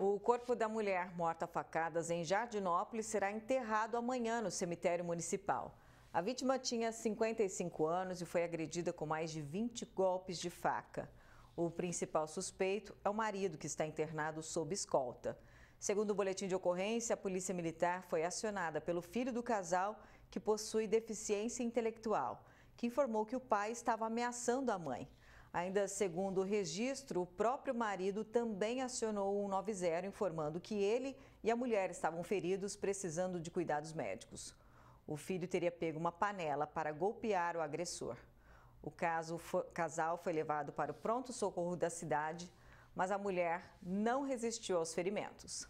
O corpo da mulher morta a facadas em Jardinópolis será enterrado amanhã no cemitério municipal. A vítima tinha 55 anos e foi agredida com mais de 20 golpes de faca. O principal suspeito é o marido, que está internado sob escolta. Segundo o boletim de ocorrência, a Polícia Militar foi acionada pelo filho do casal, que possui deficiência intelectual, que informou que o pai estava ameaçando a mãe. Ainda segundo o registro, o próprio marido também acionou o 190 informando que ele e a mulher estavam feridos precisando de cuidados médicos. O filho teria pego uma panela para golpear o agressor. O caso foi, casal foi levado para o pronto-socorro da cidade, mas a mulher não resistiu aos ferimentos.